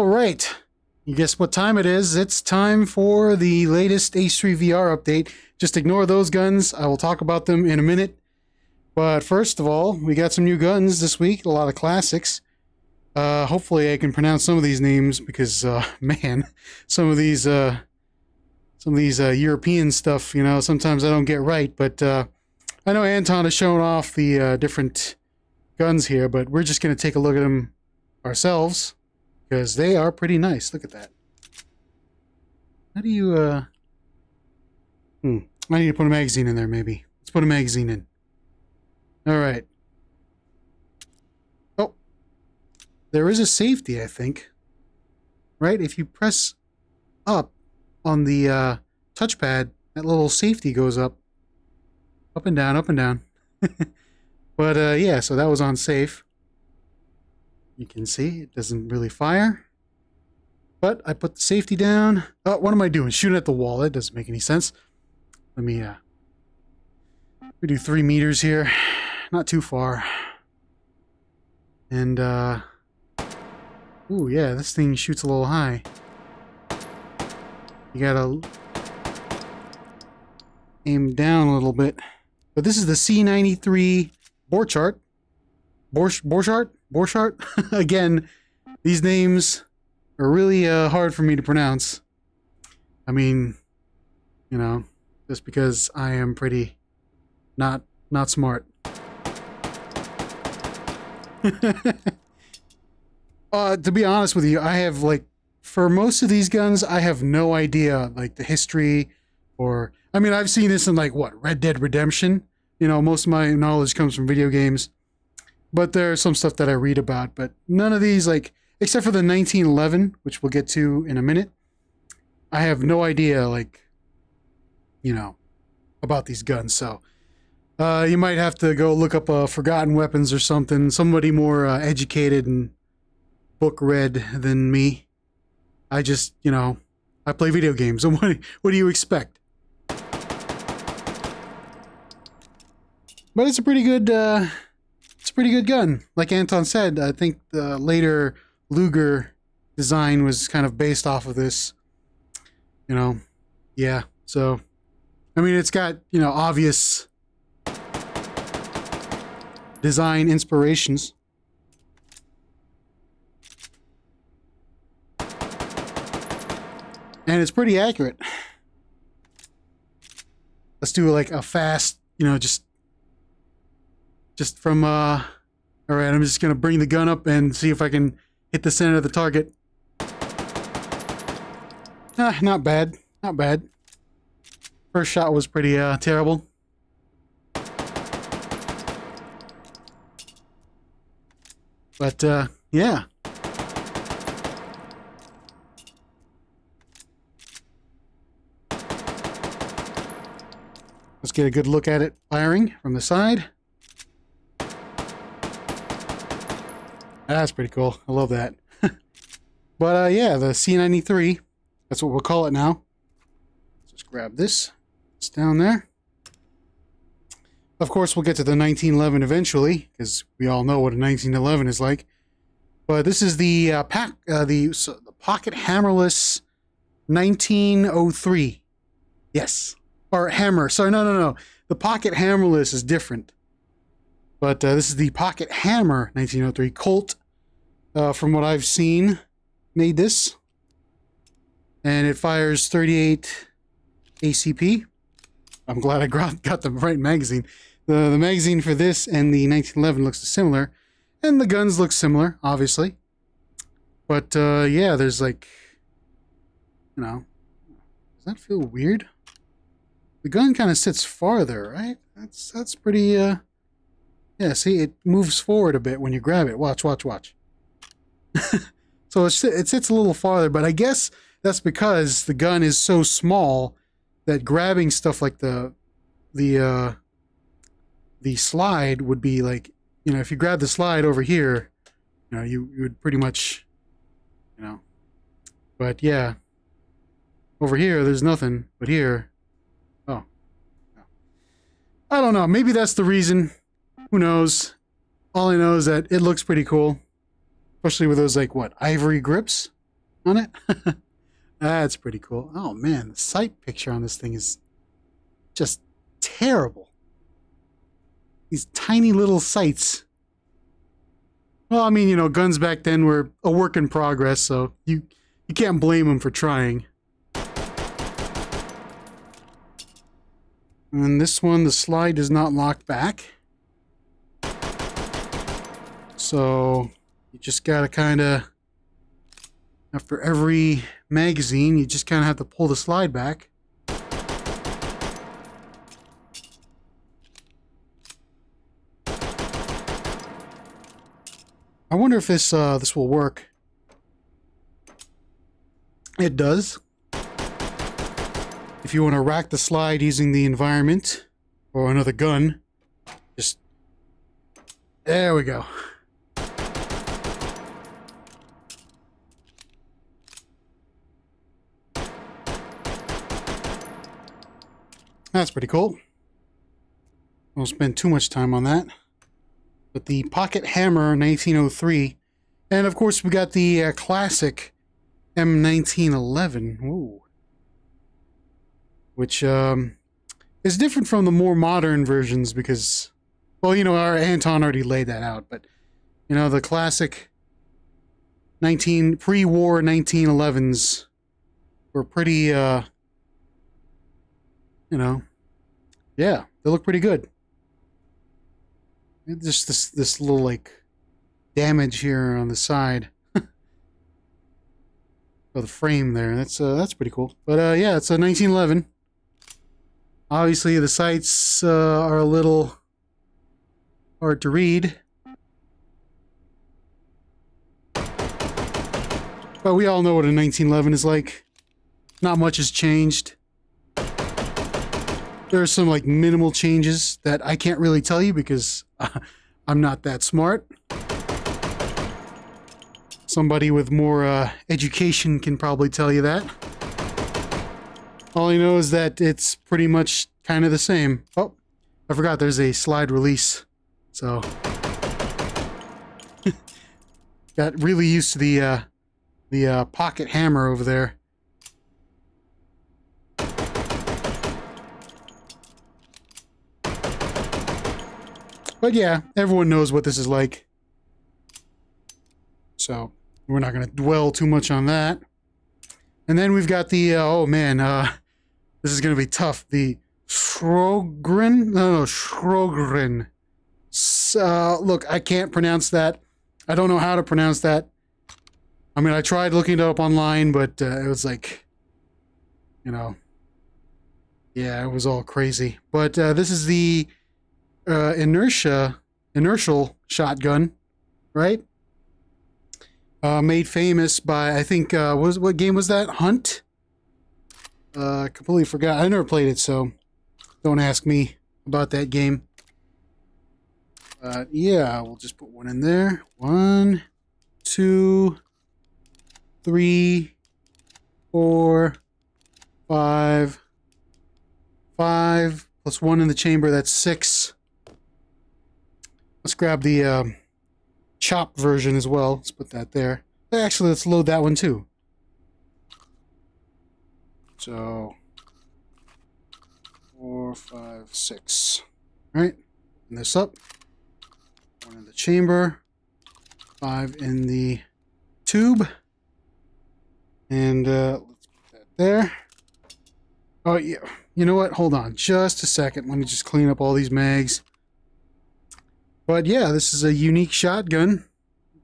All right. You guess what time it is? It's time for the latest H3 VR update. Just ignore those guns. I will talk about them in a minute. But first of all, we got some new guns this week, a lot of classics. Uh, hopefully I can pronounce some of these names because, uh, man, some of these, uh, some of these, uh, European stuff, you know, sometimes I don't get right. But, uh, I know Anton has shown off the, uh, different guns here, but we're just going to take a look at them ourselves because they are pretty nice. Look at that. How do you, uh, hmm, I need to put a magazine in there maybe. Let's put a magazine in. All right. Oh, there is a safety, I think. Right? If you press up on the uh, touchpad, that little safety goes up. Up and down, up and down. but uh, yeah, so that was on safe. You can see it doesn't really fire. But I put the safety down. Oh, what am I doing? Shooting at the wall. That doesn't make any sense. Let me, uh, we do three meters here. Not too far. And, uh, ooh, yeah, this thing shoots a little high. You gotta aim down a little bit. But this is the C93 Borchardt. Borch, Borchardt? Borchardt? Again, these names are really uh, hard for me to pronounce. I mean, you know, just because I am pretty not not smart. uh, to be honest with you, I have like for most of these guns, I have no idea like the history or I mean, I've seen this in like what Red Dead Redemption. You know, most of my knowledge comes from video games, but there's some stuff that I read about. But none of these, like except for the 1911, which we'll get to in a minute, I have no idea like you know about these guns. So uh, you might have to go look up uh, Forgotten Weapons or something. Somebody more uh, educated and book read than me. I just, you know, I play video games. And what, what do you expect? But it's a pretty good, uh, it's a pretty good gun. Like Anton said, I think the later Luger design was kind of based off of this. You know, yeah. So, I mean, it's got you know obvious design inspirations. And it's pretty accurate. Let's do like a fast, you know, just just from uh all right, I'm just to bring the gun up and see if I can hit the center of the target. Ah, not bad. Not bad. First shot was pretty uh terrible. But, uh, yeah. Let's get a good look at it firing from the side. That's pretty cool. I love that. but, uh, yeah, the C93. That's what we'll call it now. Just grab this. It's down there. Of course, we'll get to the 1911 eventually, because we all know what a 1911 is like. But this is the uh, pack, uh, the, so the pocket hammerless 1903. Yes, or hammer. Sorry, no, no, no. The pocket hammerless is different. But uh, this is the pocket hammer 1903 Colt. Uh, from what I've seen, made this, and it fires 38 ACP. I'm glad I got, the right magazine. The, the magazine for this and the 1911 looks similar. And the guns look similar, obviously. But, uh, yeah, there's like... You know... Does that feel weird? The gun kind of sits farther, right? That's, that's pretty, uh... Yeah, see, it moves forward a bit when you grab it. Watch, watch, watch. so it, it sits a little farther, but I guess that's because the gun is so small that grabbing stuff like the the uh the slide would be like, you know, if you grab the slide over here, you know, you, you would pretty much, you know, but yeah, over here, there's nothing, but here, oh, I don't know. Maybe that's the reason. Who knows? All I know is that it looks pretty cool, especially with those like what ivory grips. on it. That's pretty cool. Oh man, the sight picture on this thing is just terrible. These tiny little sights. Well, I mean, you know, guns back then were a work in progress, so you you can't blame them for trying. And this one, the slide does not lock back. So you just gotta kind of, after every magazine, you just kind of have to pull the slide back. I wonder if this uh, this will work. It does. If you want to rack the slide using the environment or another gun, just there we go. That's pretty cool. Won't spend too much time on that. But the Pocket Hammer 1903. And of course, we got the uh, classic M1911. Ooh. Which um, is different from the more modern versions because, well, you know, our Anton already laid that out. But, you know, the classic 19 pre-war 1911s were pretty uh, you know, yeah, they look pretty good. Just this this little like damage here on the side of the frame there. That's uh, that's pretty cool. But uh, yeah, it's a 1911. Obviously, the sights uh, are a little hard to read. But we all know what a 1911 is like. Not much has changed. There are some like minimal changes that I can't really tell you because uh, I'm not that smart. Somebody with more uh, education can probably tell you that. All I know is that it's pretty much kind of the same. Oh, I forgot there's a slide release. So, got really used to the uh, the uh, pocket hammer over there. But yeah, everyone knows what this is like. So we're not going to dwell too much on that. And then we've got the, uh, oh man, uh, this is going to be tough. The Schrogren? No, no, Schrogren. Uh, look, I can't pronounce that. I don't know how to pronounce that. I mean, I tried looking it up online, but uh, it was like, you know, yeah, it was all crazy. But uh, this is the uh, inertia inertial shotgun, right? Uh, made famous by I think uh, was what game was that? Hunt. Uh, completely forgot. I never played it, so don't ask me about that game. Uh, yeah, we'll just put one in there. One, two, three, four, five, five, plus one in the chamber, that's six. Let's grab the um, chop version as well. Let's put that there. Actually, let's load that one too. So, four, five, six. All right, this up. One in the chamber. Five in the tube. And uh, let's put that there. Oh, yeah. You know what? Hold on just a second. Let me just clean up all these mags. But yeah, this is a unique shotgun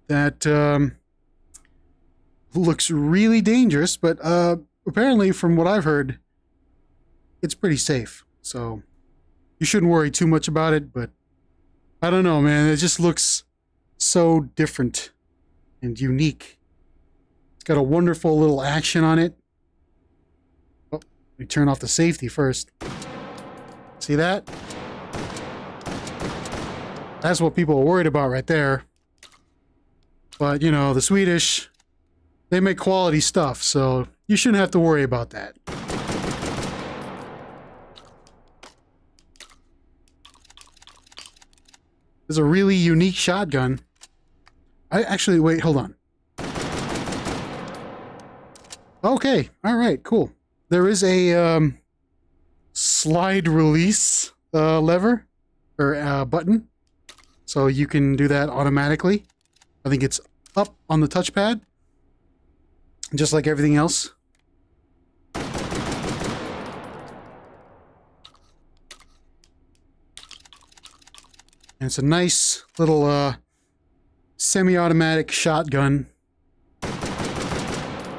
that um, looks really dangerous, but uh, apparently, from what I've heard, it's pretty safe. So you shouldn't worry too much about it, but I don't know, man. It just looks so different and unique. It's got a wonderful little action on it. Oh, we turn off the safety first. See that? That's what people are worried about right there. But, you know, the Swedish, they make quality stuff, so you shouldn't have to worry about that. It's a really unique shotgun. I actually, wait, hold on. Okay, all right, cool. There is a um, slide release uh, lever or uh, button, so you can do that automatically. I think it's up on the touchpad, just like everything else. And it's a nice little uh, semi-automatic shotgun.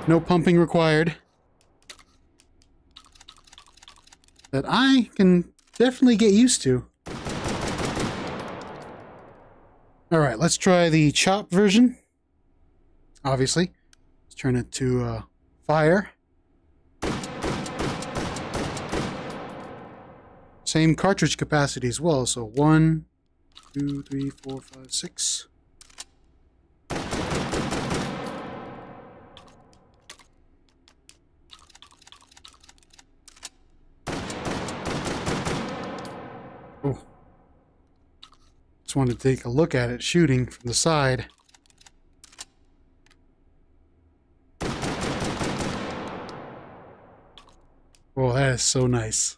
No pumping required. That I can definitely get used to. Alright, let's try the chop version. Obviously. Let's turn it to uh, fire. Same cartridge capacity as well, so one, two, three, four, five, six. Oh. Wanted to take a look at it shooting from the side. Oh, that is so nice.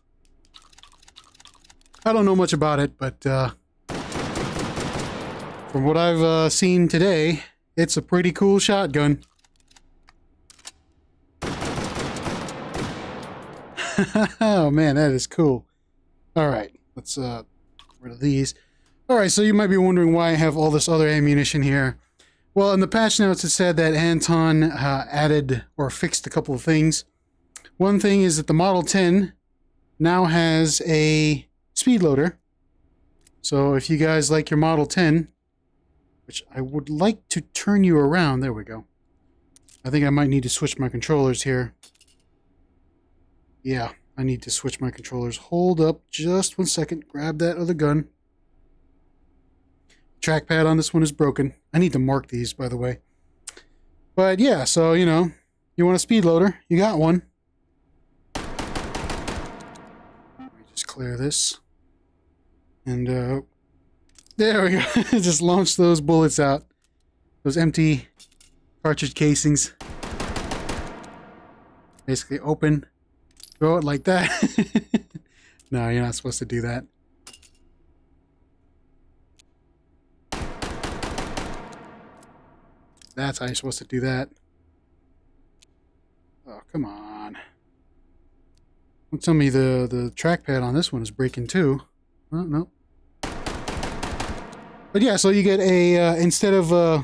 I don't know much about it, but uh, from what I've uh, seen today, it's a pretty cool shotgun. oh man, that is cool. Alright, let's uh, rid of these. Alright, so you might be wondering why I have all this other ammunition here. Well, in the patch notes it said that Anton uh, added or fixed a couple of things. One thing is that the Model 10 now has a speed loader. So if you guys like your Model 10, which I would like to turn you around. There we go. I think I might need to switch my controllers here. Yeah, I need to switch my controllers. Hold up just one second. Grab that other gun. Trackpad on this one is broken. I need to mark these, by the way. But yeah, so, you know, you want a speed loader, you got one. Let me just clear this. And, uh, there we go. Just launch those bullets out. Those empty cartridge casings. Basically open. Throw it like that. no, you're not supposed to do that. That's how you're supposed to do that. Oh, come on. Don't tell me the, the trackpad on this one is breaking too. Oh, no. But yeah, so you get a uh, instead of uh,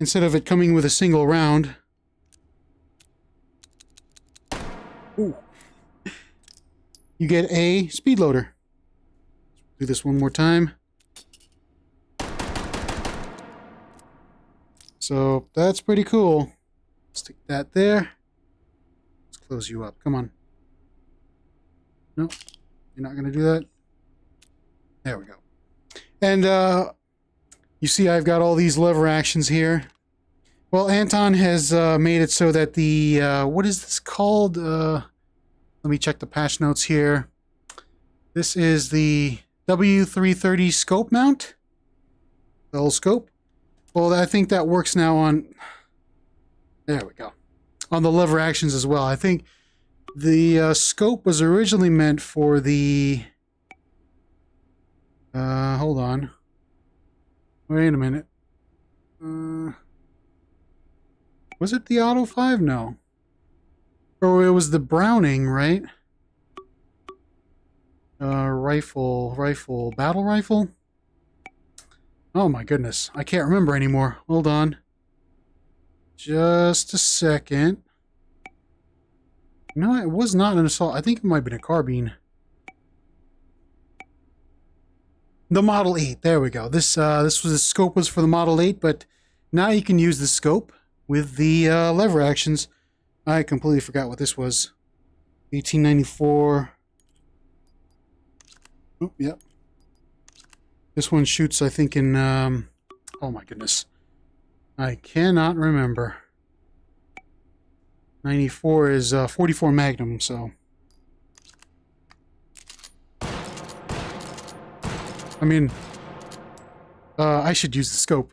instead of it coming with a single round. Ooh, you get a speed loader. Do this one more time. So that's pretty cool. Stick that there. Let's close you up. Come on. No, you're not going to do that. There we go. And uh, you see I've got all these lever actions here. Well, Anton has uh, made it so that the, uh, what is this called? Uh, let me check the patch notes here. This is the W330 scope mount. The whole scope. Well, I think that works now on, there we go. On the lever actions as well. I think the uh, scope was originally meant for the uh, hold on. Wait a minute. Uh, was it the Auto 5? No. Or it was the Browning, right? Uh, rifle, rifle, battle rifle? Oh my goodness. I can't remember anymore. Hold on. Just a second. No, it was not an assault. I think it might have been a carbine. The Model 8. There we go. This uh, this was the scope was for the Model 8, but now you can use the scope with the uh, lever actions. I completely forgot what this was. 1894. Oh, yep. This one shoots, I think, in... Um, oh, my goodness. I cannot remember. 94 is uh, 44 Magnum, so... I mean, uh, I should use the scope.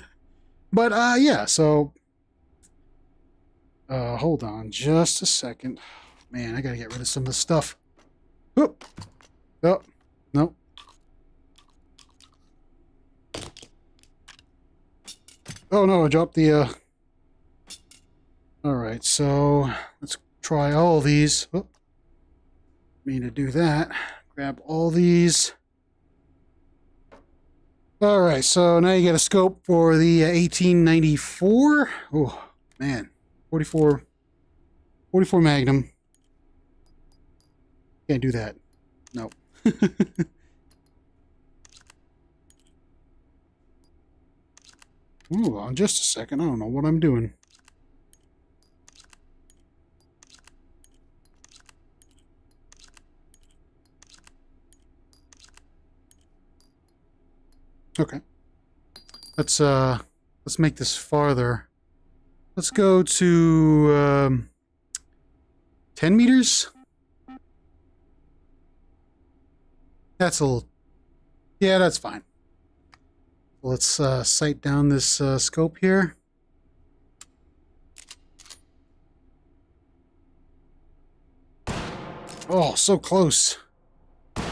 but uh, yeah, so Uh, hold on just a second. Man, I gotta get rid of some of the stuff. Whoop. Oh, no. Oh no, I dropped the, uh... Alright, so let's try all these. Oh, mean to do that. Grab all these. Alright, so now you get a scope for the 1894. Oh, man. 44, 44 Magnum. Can't do that. No. Ooh, on just a second. I don't know what I'm doing. Okay. Let's uh let's make this farther. Let's go to um, 10 meters. That's a little... Yeah, that's fine. Let's uh, sight down this uh, scope here. Oh, so close. Oh,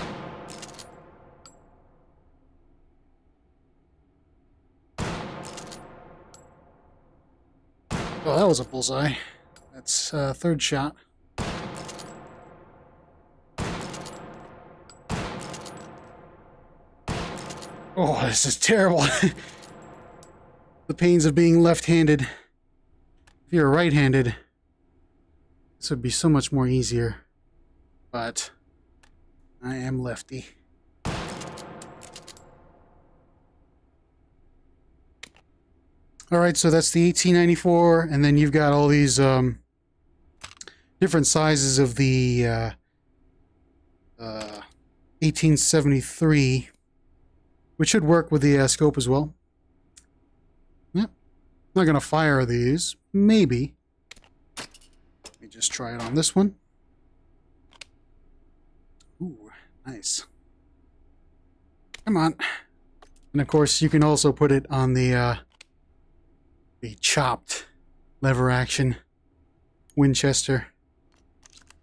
that was a bullseye. That's uh, third shot. Oh, this is terrible. the pains of being left-handed. If you're right-handed, this would be so much more easier. But I am lefty. All right, so that's the 1894, and then you've got all these um, different sizes of the uh, uh, 1873, which should work with the uh, scope as well. Yeah, not gonna fire these. Maybe. Let me just try it on this one. Ooh, nice. Come on. And of course, you can also put it on the uh, the chopped lever action Winchester.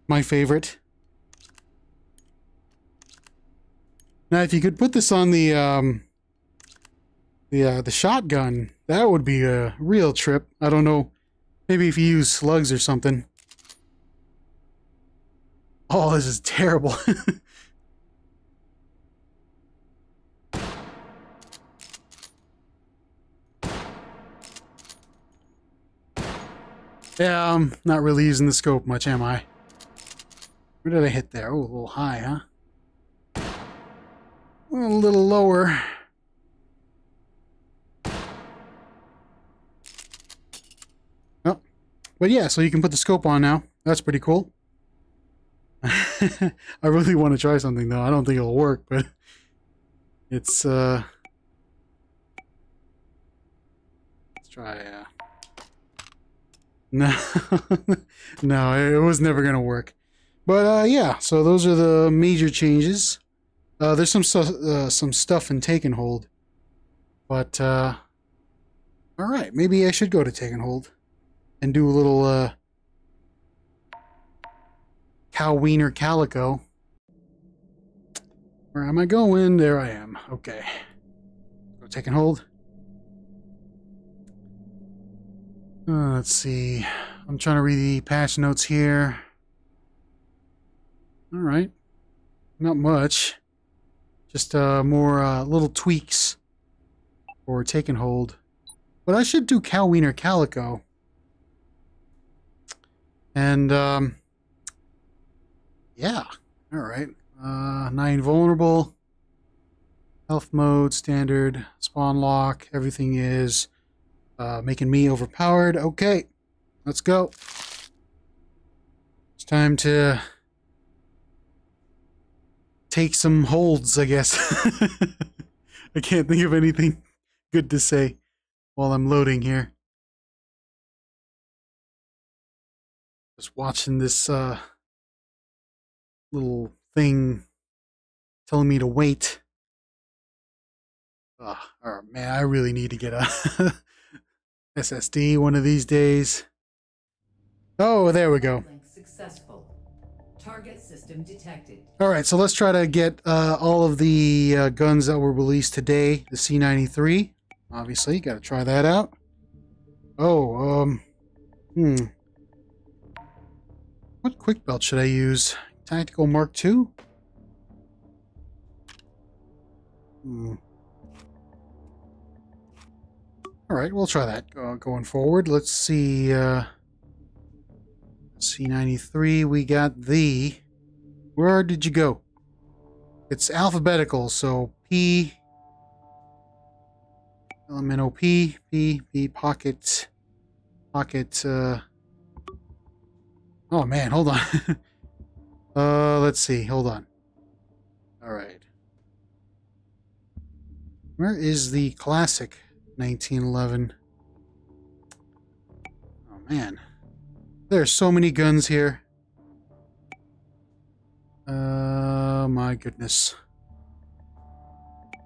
My favorite. Now, if you could put this on the um, the uh, the shotgun, that would be a real trip. I don't know. Maybe if you use slugs or something. Oh, this is terrible. Yeah, I'm not really using the scope much, am I? Where did I hit there? Oh, a little high, huh? A little lower. Oh, but yeah, so you can put the scope on now. That's pretty cool. I really want to try something, though. I don't think it'll work, but it's, uh... Let's try, uh... No, no, it was never gonna work. But uh, yeah, so those are the major changes. Uh, there's some uh, some stuff in Take and Hold, but uh, all right, maybe I should go to Take and Hold and do a little uh, cow wiener calico. Where am I going? There I am. Okay, go Take and Hold. Uh, let's see. I'm trying to read the patch notes here. All right. Not much. Just uh, more uh, little tweaks for Take and Hold. But I should do Cow Wiener Calico. And, um, yeah. All right. Uh, nine vulnerable. Health mode, standard, spawn lock, everything is uh, making me overpowered. Okay, let's go. It's time to take some holds, I guess. I can't think of anything good to say while I'm loading here. Just watching this uh, little thing telling me to wait. Oh, oh man, I really need to get a SSD one of these days. Oh, there we go. Successful. Target system detected. All right, so let's try to get uh, all of the uh, guns that were released today. The C93, obviously, got to try that out. Oh, um, hmm. What quick belt should I use? Tactical Mark II? Hmm. All right, we'll try that uh, going forward. Let's see. Uh, C93, we got the... Where did you go? It's alphabetical, so P... Elemental P, P, P, pocket, pocket, uh... Oh man, hold on. uh, let's see, hold on. Alright. Where is the classic 1911? Oh man. There's so many guns here. Uh, my goodness.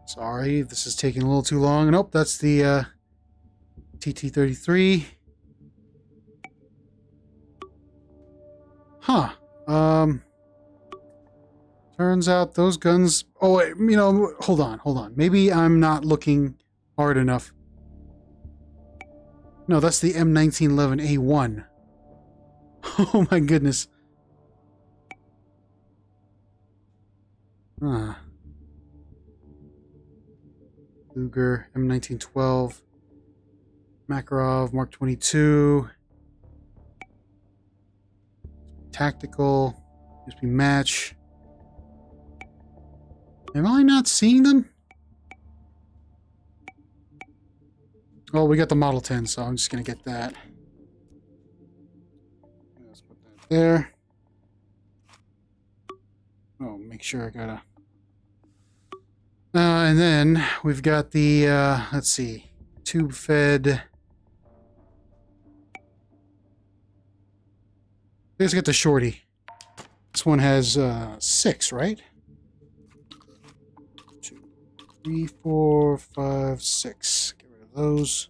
Sorry, this is taking a little too long. Nope, that's the uh, TT-33. Huh. Um, turns out those guns... Oh, wait, you know, hold on, hold on. Maybe I'm not looking hard enough. No, that's the M1911A1. Oh my goodness. Ah. Luger, M1912, Makarov, Mark 22, Tactical, USP Match. Am I not seeing them? Oh, we got the Model 10, so I'm just going to get that. Let's put that there. Oh, make sure I got a... Uh, and then we've got the, uh, let's see, tube fed. Let's get the shorty. This one has uh, six, right? Two, three, four, five, six. Get rid of those.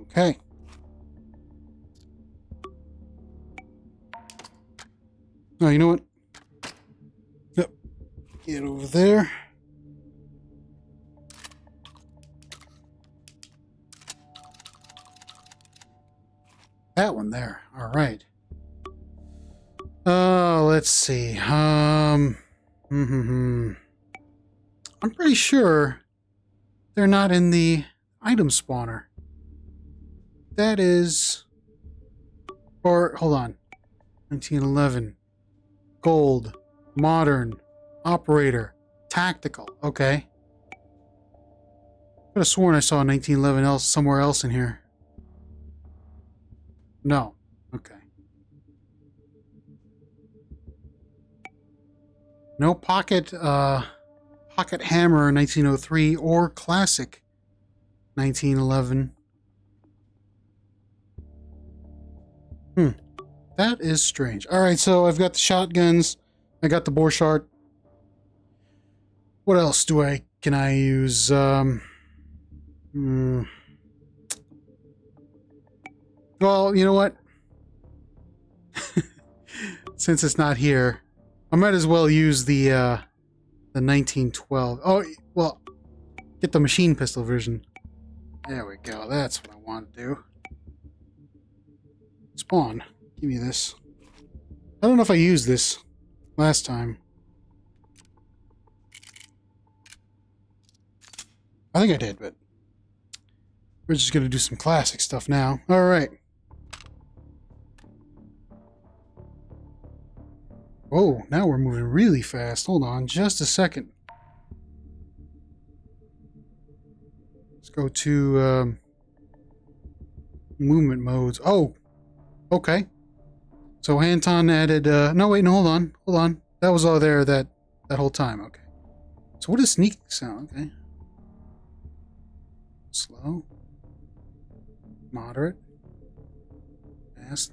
Okay. Oh, you know what? Yep. Get over there. That one there. All right. Uh, let's see. Um, mm-hmm. I'm pretty sure they're not in the item spawner. That is, or hold on, 1911 gold, modern, operator, tactical. Okay. Could have sworn I saw a 1911 else somewhere else in here. No. Okay. No pocket, uh, pocket hammer 1903 or classic 1911. That is strange. All right, so I've got the shotguns. I got the Borchardt. What else do I can I use? Um, hmm. Well, you know what? Since it's not here, I might as well use the uh, the 1912. Oh, well, get the machine pistol version. There we go. That's what I want to do. Spawn. Give me this. I don't know if I used this last time. I think I did, but we're just going to do some classic stuff now. All right. Oh, now we're moving really fast. Hold on just a second. Let's go to um, movement modes. Oh, okay. So Anton added, uh, no, wait, no, hold on, hold on. That was all there that, that whole time, okay. So what does sneak sound, okay? Slow. Moderate. Fast.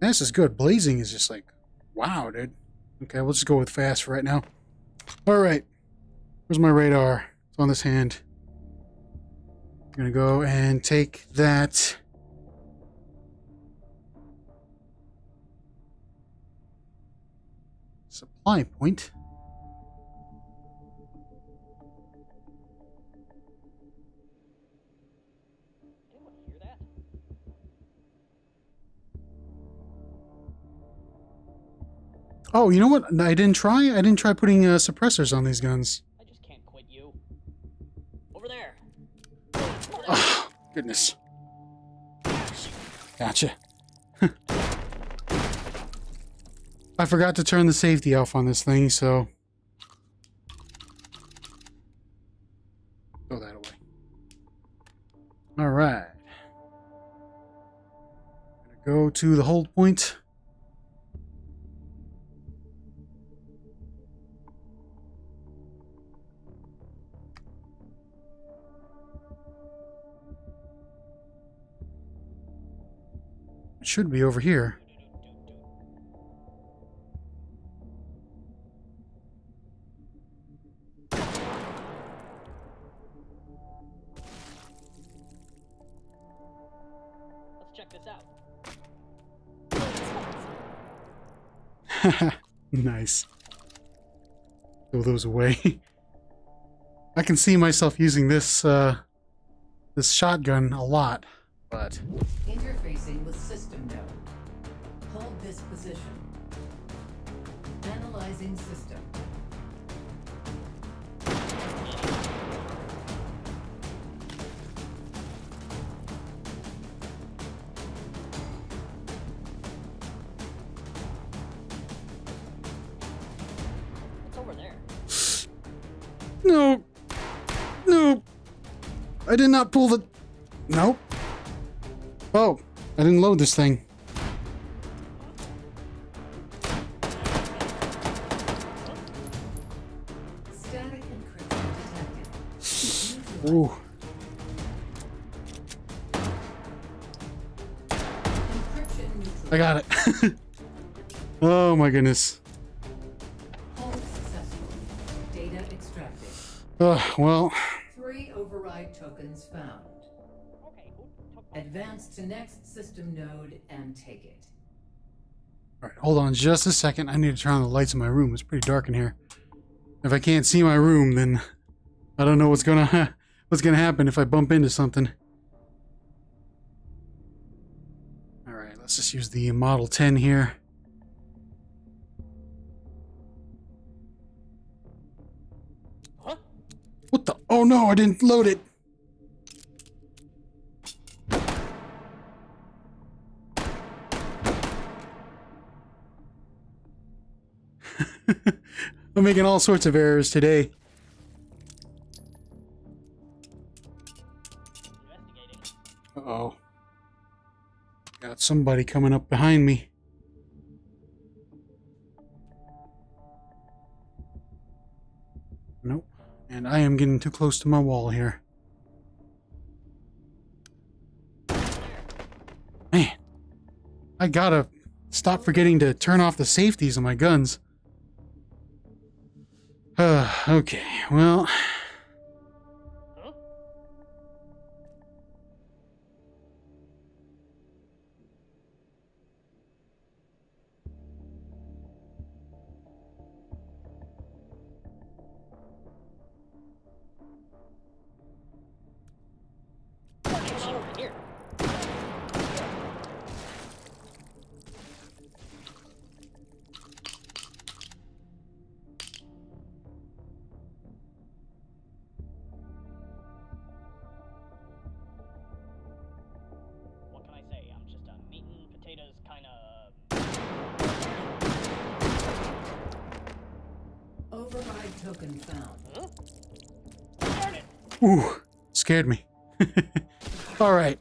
Fast is good. Blazing is just like, wow, dude. Okay, we'll just go with fast for right now. All right. Where's my radar? It's on this hand. I'm gonna go and take that. Supply point. Anyone hear that? Oh, you know what? I didn't try. I didn't try putting uh, suppressors on these guns. I just can't quit you. Over there. Oh, goodness. Gotcha. I forgot to turn the safety off on this thing, so. Throw that away. Alright. Go to the hold point. It should be over here. nice. Throw those away. I can see myself using this uh, this shotgun a lot, but Interfacing with system node. Hold this position. Analyzing system. I did not pull the. Nope. Oh, I didn't load this thing. Ooh, I got it. oh my goodness. Hold successful. Data extracted. Uh, well, Advance to next system node and take it. all right, hold on just a second. I need to turn on the lights in my room. It's pretty dark in here. If I can't see my room, then I don't know what's gonna what's gonna happen if I bump into something. All right, let's just use the Model 10 here. Huh? What the? Oh no, I didn't load it. I'm making all sorts of errors today. Uh-oh. Got somebody coming up behind me. Nope. And I am getting too close to my wall here. Man. I gotta stop forgetting to turn off the safeties on my guns. Okay, well... scared me. All right.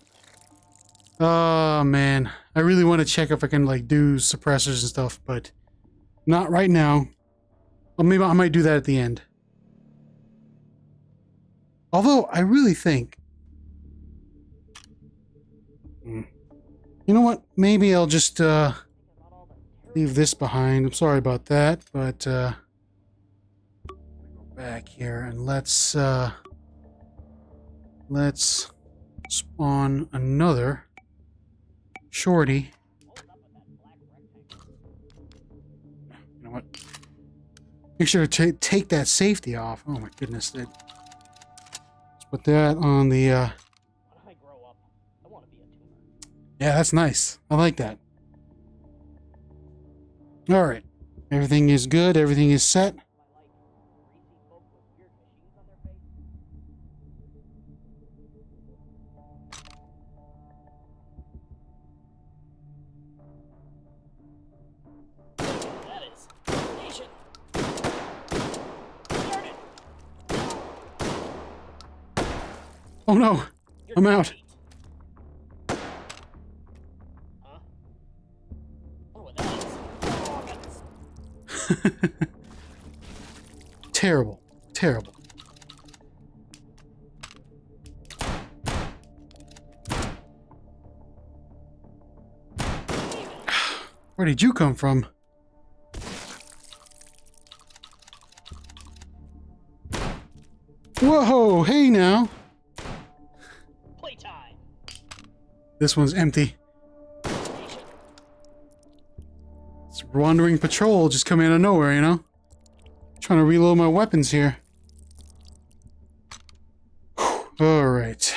Oh man, I really want to check if I can like do suppressors and stuff, but not right now. Well, maybe I might do that at the end. Although I really think, Hmm. you know what? Maybe I'll just uh, About all the leave this behind. I'm sorry about that, but uh, back here and let's uh, let's spawn another shorty. You know what? Make sure to ta take that safety off. Oh my goodness. That, let's put that on the, uh, yeah, that's nice. I like that. All right. Everything is good. Everything is set. Oh no. I'm out. Terrible. Terrible. Where did you come from? Whoa, hey now. This one's empty. It's wandering patrol just coming out of nowhere, you know? Trying to reload my weapons here. Alright.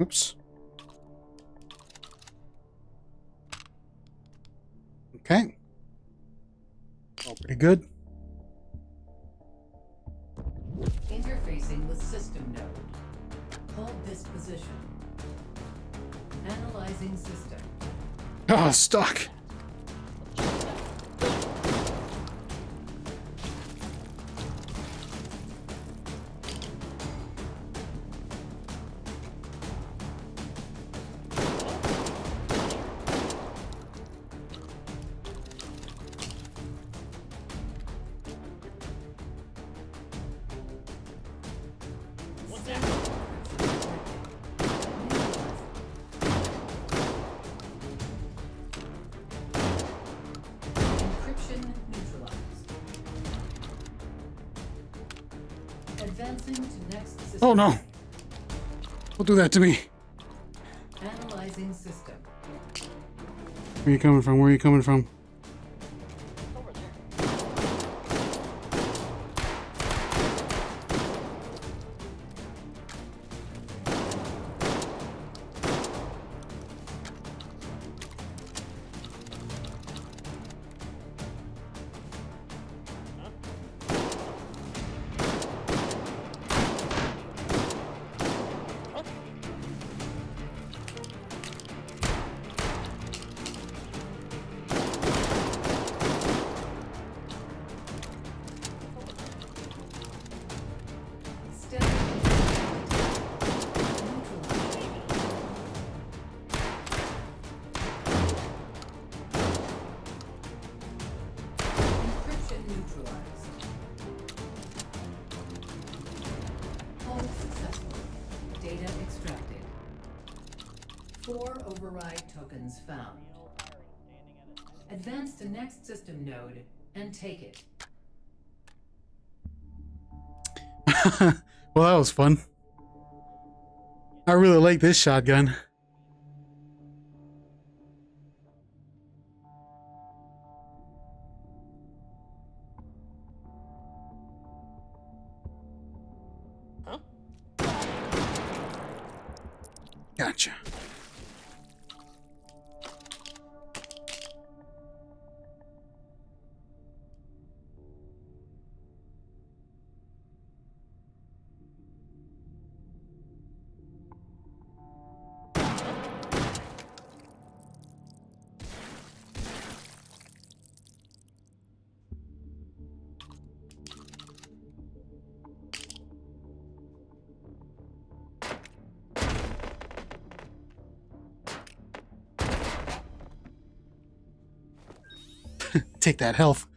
Oops. Okay. All pretty good. Oh, stuck. Do that to me. Analyzing system. Where you coming from? Where are you coming from? Tokens found. Advance to next system node and take it. well, that was fun. I really like this shotgun. That health.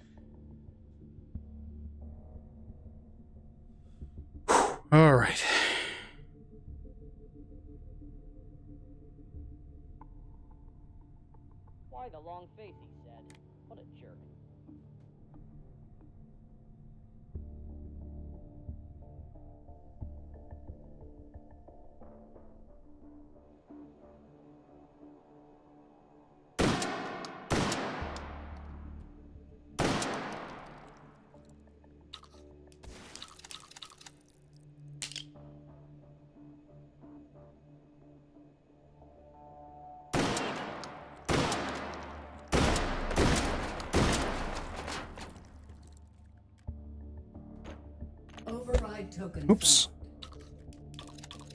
Oops.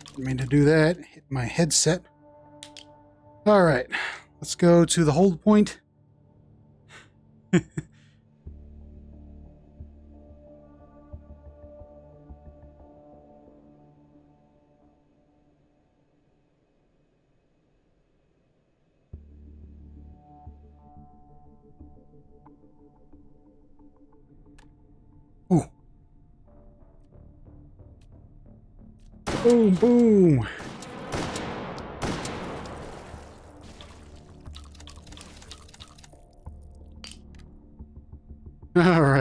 Didn't mean to do that. Hit my headset. All right. Let's go to the hold point.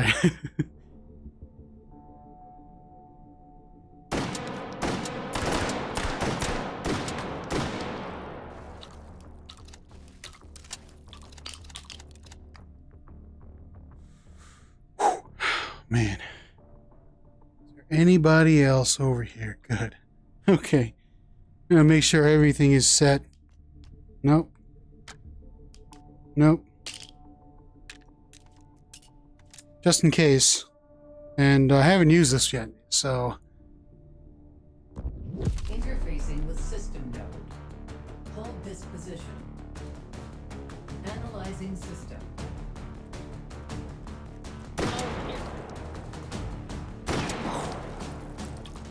right. Man. Is there anybody else over here? Good. Okay. I'm gonna make sure everything is set. Nope. Nope. Just in case. And uh, I haven't used this yet, so Interfacing with system node. Hold this position. Analyzing system.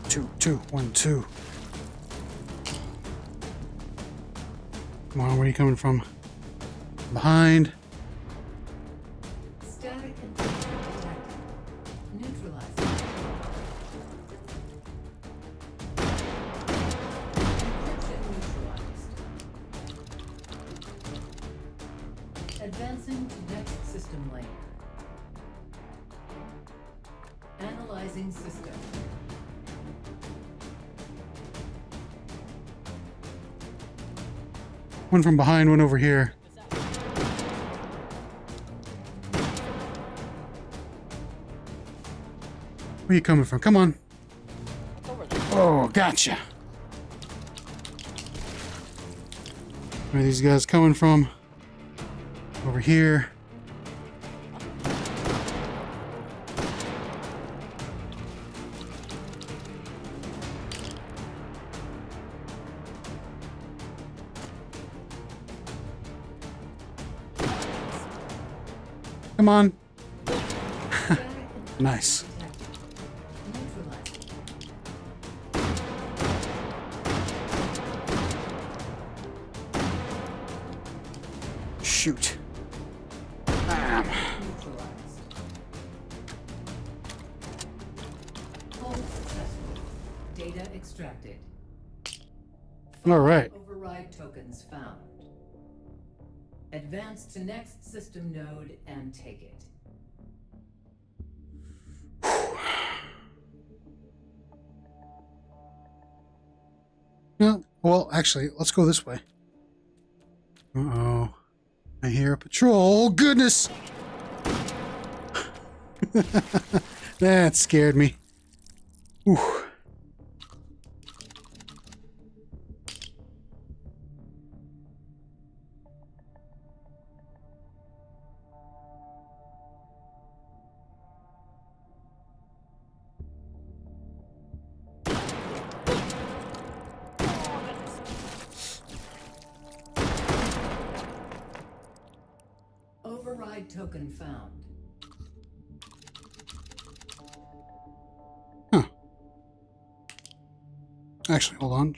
two, two, one, two. Come on, where are you coming from? Behind. One from behind, one over here. Where are you coming from? Come on. Oh, gotcha. Where are these guys coming from? Over here. Come on. Nice. Shoot. Bam. Neutralized. Hold successful. Data extracted. All right. Override tokens found. Advance to next system node and take it. No, well, actually, let's go this way. Uh oh. I hear a patrol. Goodness! that scared me.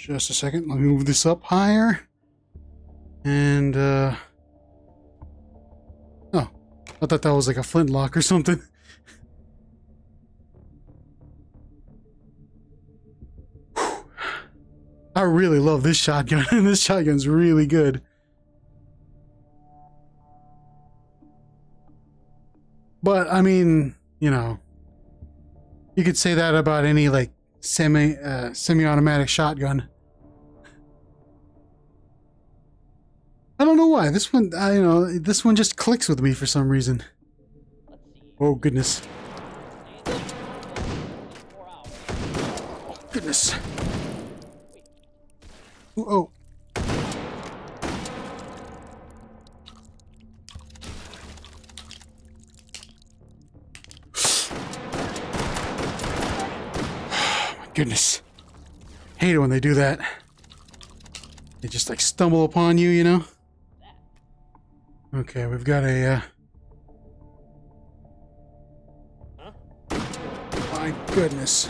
Just a second. Let me move this up higher. And, uh. Oh. I thought that was like a flintlock or something. I really love this shotgun. this shotgun's really good. But, I mean, you know. You could say that about any, like, semi uh, semi-automatic shotgun. I don't know why. This one, I you know, this one just clicks with me for some reason. Oh goodness. Oh goodness. Ooh, oh. goodness. Hate it when they do that. They just like stumble upon you, you know? Okay, we've got a, uh... My goodness.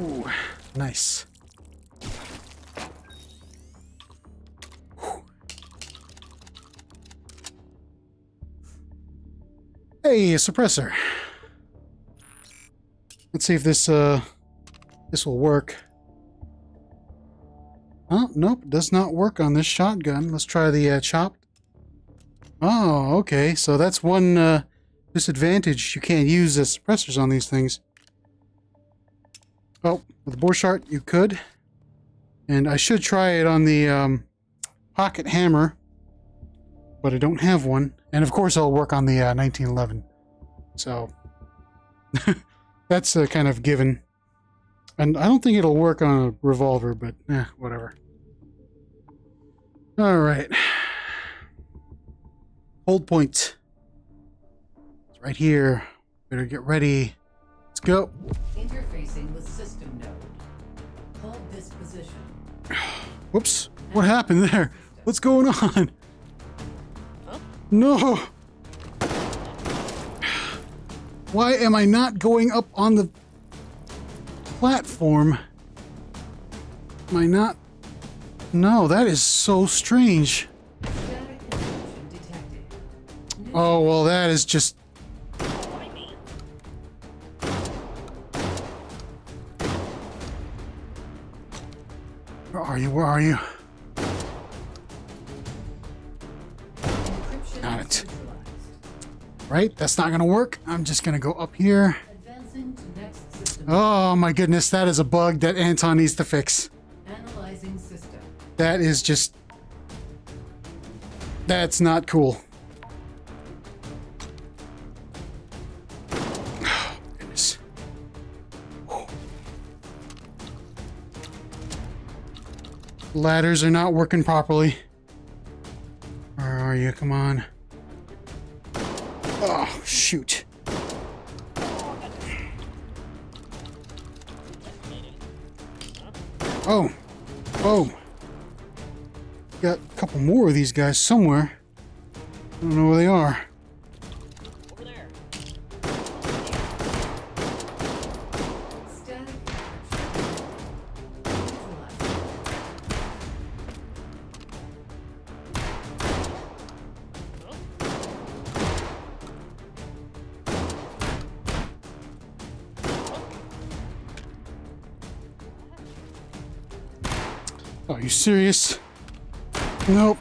Ooh, nice. Whew. Hey, a suppressor. Let's see if this, uh, this will work. Oh, nope, does not work on this shotgun. Let's try the uh, chopped. Oh, okay, so that's one uh, disadvantage. You can't use the suppressors on these things. Oh, with the Borchardt, you could. And I should try it on the um, pocket hammer, but I don't have one. And of course, I'll work on the uh, 1911. So, that's a kind of given. And I don't think it'll work on a revolver, but eh, whatever. All right. Hold point. It's right here. Better get ready. Let's go. Interfacing with system node. Hold this position. Whoops. What happened there? What's going on? No. Why am I not going up on the platform? Am I not? No, that is so strange. Oh, well, that is just. Where are you? Where are you? Got it. Right? That's not gonna work. I'm just gonna go up here. Oh my goodness, that is a bug that Anton needs to fix. Analyzing system. That is just. That's not cool. Oh, goodness. Ladders are not working properly. Where are you? Come on. Oh, shoot. Oh. Oh. Got a couple more of these guys somewhere. I don't know where they are. Serious? Nope.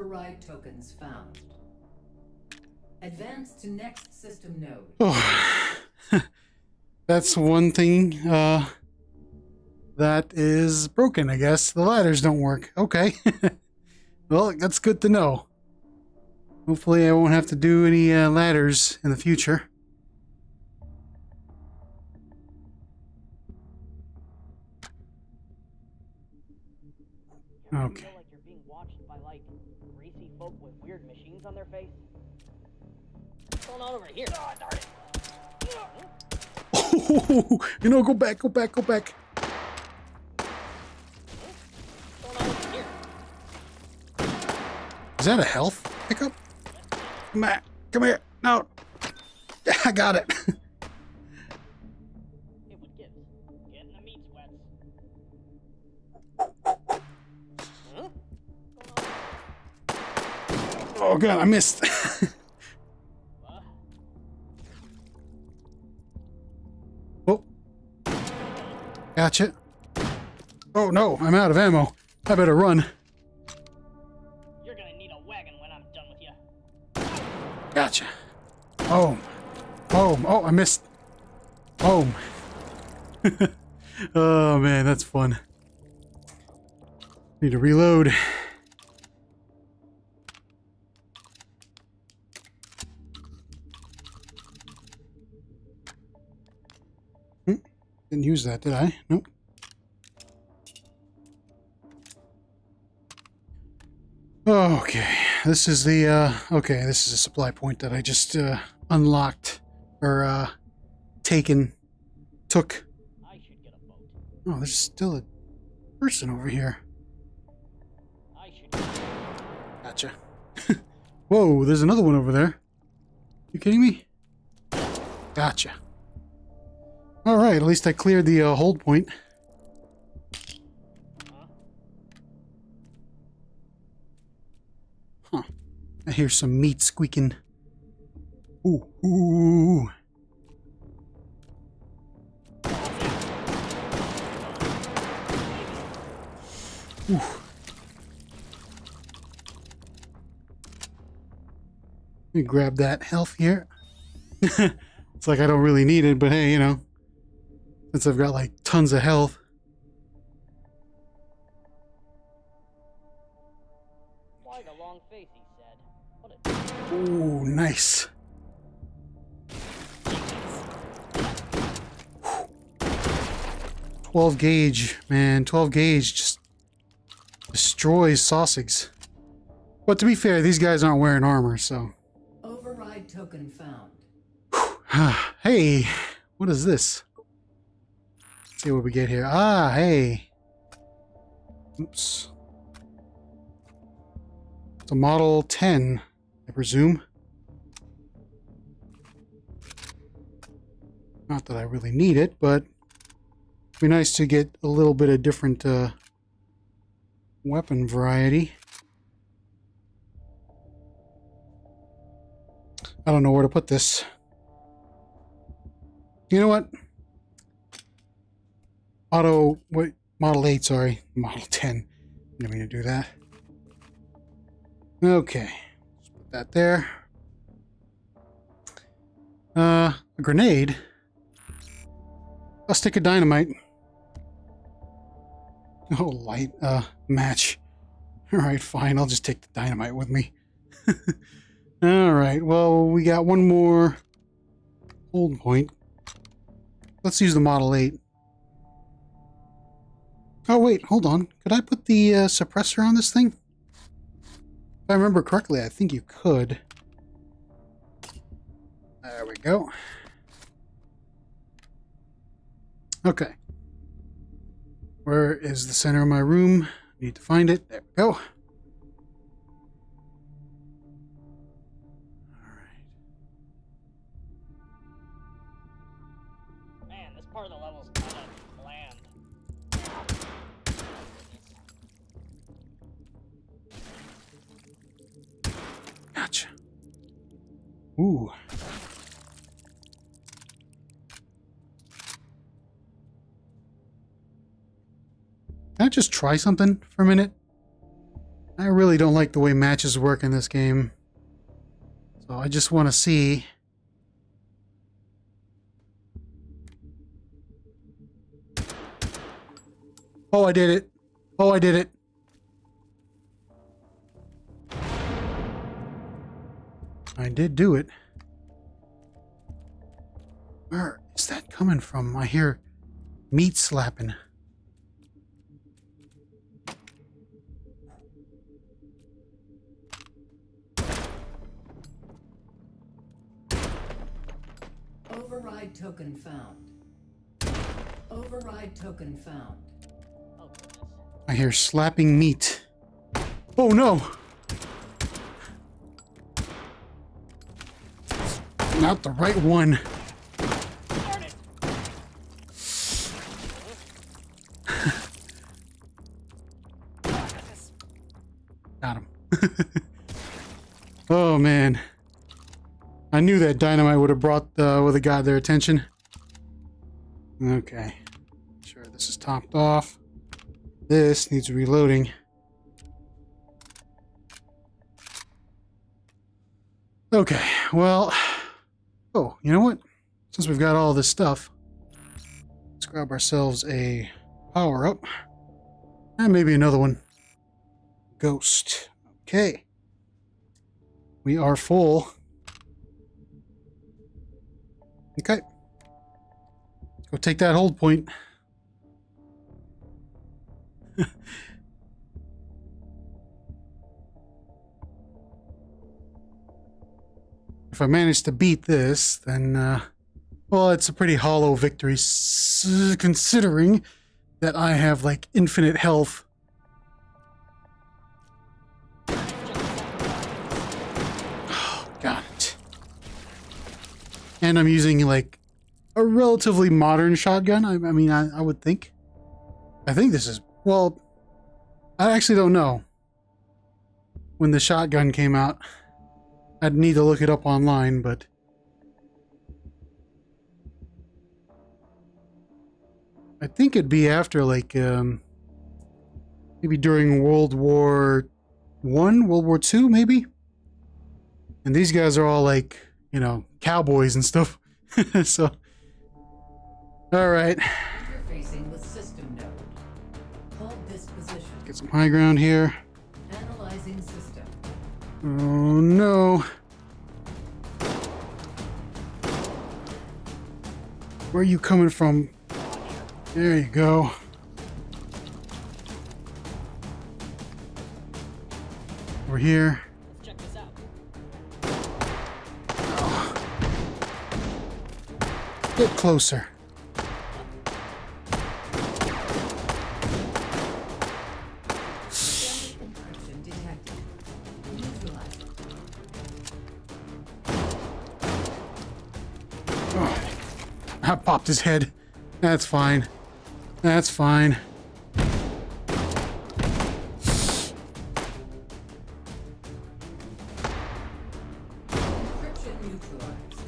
override tokens found. Advance to next system node. Oh. That's one thing uh, that is broken, I guess. The ladders don't work. Okay. well, that's good to know. Hopefully I won't have to do any uh, ladders in the future. Okay. Here? Oh, darn it. Oh, you know, go back, go back, go back. What's going on over here? Is that a health pickup? Come back. Come here. No. I got it. It would give. Getting the meat sweats. Huh? Oh god, I missed. Gotcha. Oh no, I'm out of ammo. I better run. you're gonna need a wagon when I'm done with you. Gotcha. Oh. Oh, oh, I missed. Oh. oh man, that's fun. Need to reload. Hmm, Didn't use that, did I? Nope. Okay, this is the, uh, okay, this is a supply point that I just, uh, unlocked, or, uh, taken, took. Oh, there's still a person over here. Gotcha. Whoa, there's another one over there. You kidding me? Gotcha. Alright, at least I cleared the, uh, hold point. Huh? I hear some meat squeaking. Ooh, ooh. Ooh. Let me grab that health here. it's like I don't really need it, but hey, you know, since I've got like tons of health. Why the long face, he said. What a Ooh, nice. Twelve gauge, man. Twelve gauge just destroys Sausages. But to be fair, these guys aren't wearing armor, so. Override token found. hey, what is this? See what we get here. Ah, hey. Oops. It's a Model 10, I presume. Not that I really need it, but it'd be nice to get a little bit of different uh, weapon variety. I don't know where to put this. You know what? Auto, wait, Model 8, sorry. Model 10. Didn't mean to do that. Okay. Let's put that there. Uh, a grenade. A stick of dynamite. Oh, light, uh, match. Alright, fine. I'll just take the dynamite with me. Alright, well, we got one more hold point. Let's use the Model 8. Oh, wait, hold on. Could I put the uh, suppressor on this thing? If I remember correctly, I think you could. There we go. Okay. Where is the center of my room? Need to find it. There we go. Ooh. Can I just try something for a minute? I really don't like the way matches work in this game. So I just want to see. Oh, I did it. Oh, I did it. I did do it. Where is that coming from? I hear meat slapping. Override token found. Override token found. I hear slapping meat. Oh no! Not the right one. Got him. oh man. I knew that dynamite would have brought uh, would have got their attention. Okay. Sure, this is topped off. This needs reloading. Okay, well. Oh, you know what? Since we've got all this stuff, let's grab ourselves a power up. And maybe another one. Ghost. Okay. We are full. Okay. Go take that hold point. if I manage to beat this, then, uh, well, it's a pretty hollow victory, considering that I have, like, infinite health. Got it. And I'm using like a relatively modern shotgun. I, I mean, I, I would think. I think this is, well, I actually don't know. When the shotgun came out, I'd need to look it up online, but. I think it'd be after like, um, maybe during World War One, World War Two, maybe. And these guys are all like, you know, cowboys and stuff. so, all right, Interfacing with system node. Hold this position. get some high ground here. Oh no. Where are you coming from? There you go. We're here. Check this out. Get closer. His head. That's fine. That's fine. Encryption neutralized.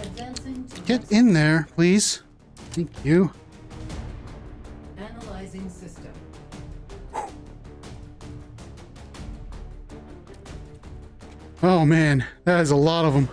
Advancing to Get in there, please. Thank you. Analyzing system. Oh man, that is a lot of them.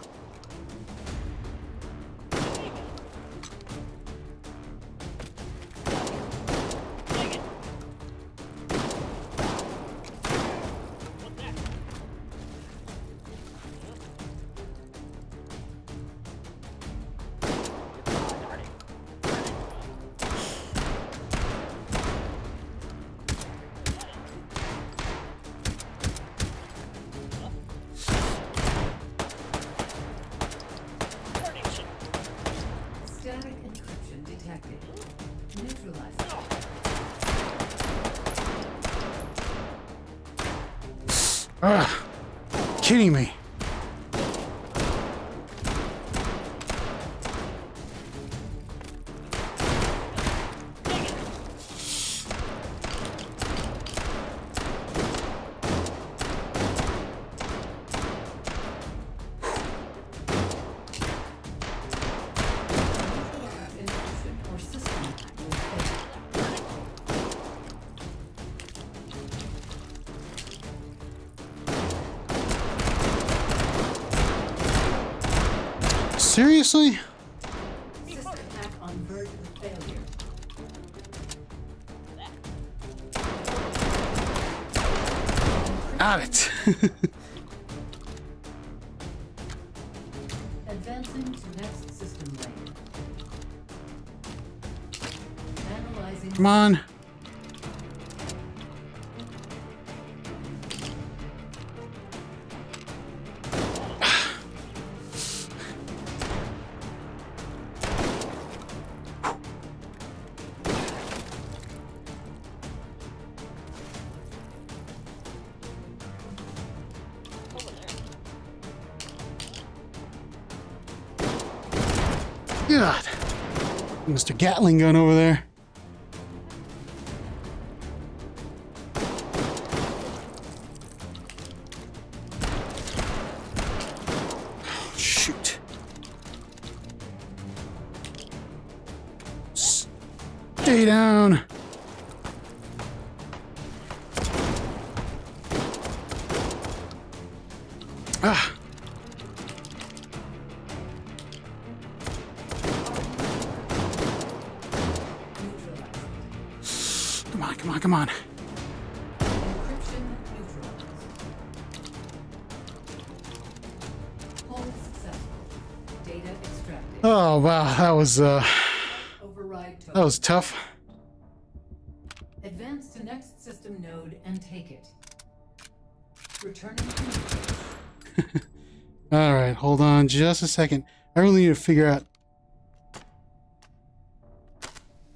Mr. Gatling gun over there. Was uh that was tough. Advance to next system node and take it. Returning to All right, hold on just a second. I really need to figure out.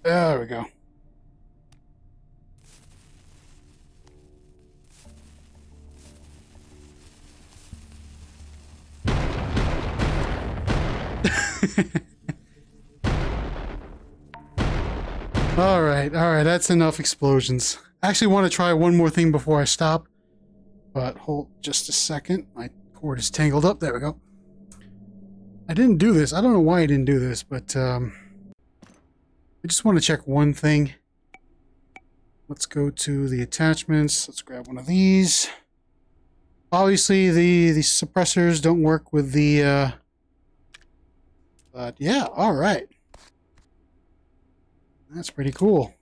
There we go. all right, all right, that's enough explosions. I actually want to try one more thing before I stop. But hold just a second. My cord is tangled up. There we go. I didn't do this. I don't know why I didn't do this, but um, I just want to check one thing. Let's go to the attachments. Let's grab one of these. Obviously, the, the suppressors don't work with the... Uh, but yeah, all right. That's pretty cool.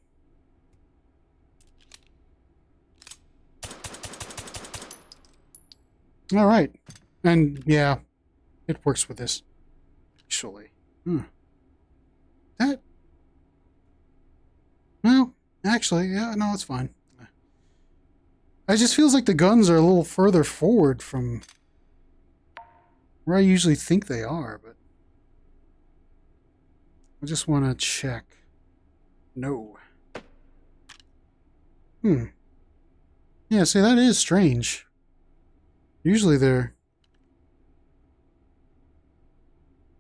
All right. And yeah, it works with this. Actually. Hmm. That. Well, actually, yeah, no, it's fine. It just feels like the guns are a little further forward from where I usually think they are, but I just want to check. No. Hmm. Yeah, see, that is strange. Usually they're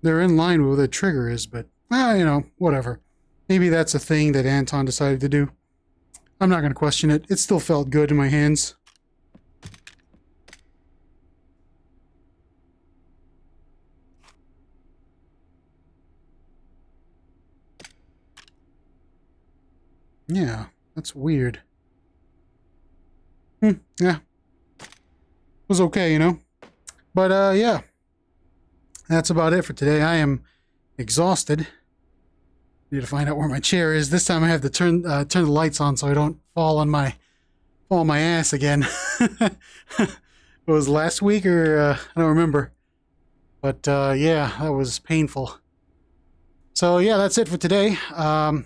they're in line with what the trigger is, but ah, you know, whatever. Maybe that's a thing that Anton decided to do. I'm not going to question it. It still felt good in my hands. Yeah, that's weird. Hmm, yeah, was okay, you know. But uh, yeah, that's about it for today. I am exhausted. Need to find out where my chair is. This time I have to turn uh, turn the lights on so I don't fall on my fall on my ass again. it was last week or uh, I don't remember. But uh, yeah, that was painful. So yeah, that's it for today. Um,